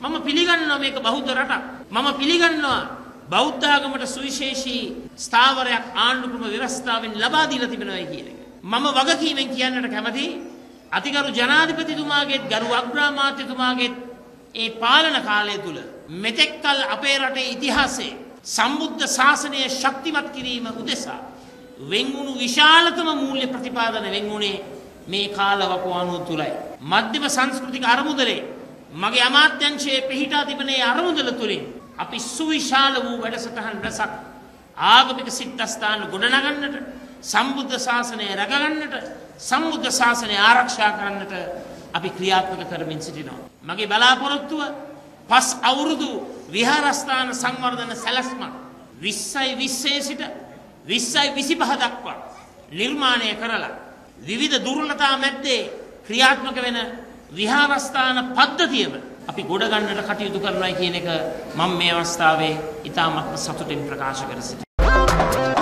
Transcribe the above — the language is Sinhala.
මම පිළිගන්නවා මේක බෞද්ධ රටක්. මම පිළිගන්නවා බෞද්ධ ආගමට සුවිශේෂී ස්ථාවරයක් ආණ්ඩු ක්‍රම ව්‍යවස්ථාවෙන් ලබා දීලා තිබෙනවා කියන එක. මම වගකීමෙන් කියන්නට කැමතියි අතිගරු ජනාධිපතිතුමාගේත් ගරු අග්‍රාමාත්‍යතුමාගේත් ඒ පාලන කාලය තුල මෙතෙක්කල් අපේ රටේ ඉතිහාසයේ සම්බුද්ධ ශාසනය ශක්තිමත් කිරීම උදෙසා වෙන්වුණු විශාලතම මූල්‍ය ප්‍රතිපාදන වෙන්වුණේ මේ කාලවකවානුව තුලයි. මධ්‍යම සංස්කෘතික අරමුදලේ මගේ අමාත්‍යංශයේ පිහිටා තිබෙනේ අරමුදල තුලින් අපි සුවිශාල වූ වැඩසටහන් රැසක් ආගමික සිද්ධස්ථාන ගොඩනගන්නට සම්බුද්ධ ශාසනය රැකගන්නට සම්බුද්ධ ශාසනය ආරක්ෂා කරන්නට අපි ක්‍රියාත්මක කරමින් සිටිනවා. මගේ බලාපොරොත්තුව පස් අවුරුදු විහාරස්ථාන සංවර්ධන සැලැස්මක් විස්සයි විස්සේ සිට විස්සයි විසිපහ දක්වා නිර්මාණය කරලා විවිධ දුර්ලතා මැද්දේ ක්‍රියාත්මක වෙන විහාරස්ථාන පද්ධතියම අපි ගොඩගන්නට කටයුතු කරනවා කියන එක මම මේ අවස්ථාවේ ඉතාමත්ම සතුටින් ප්‍රකාශ කර සිටිනවා.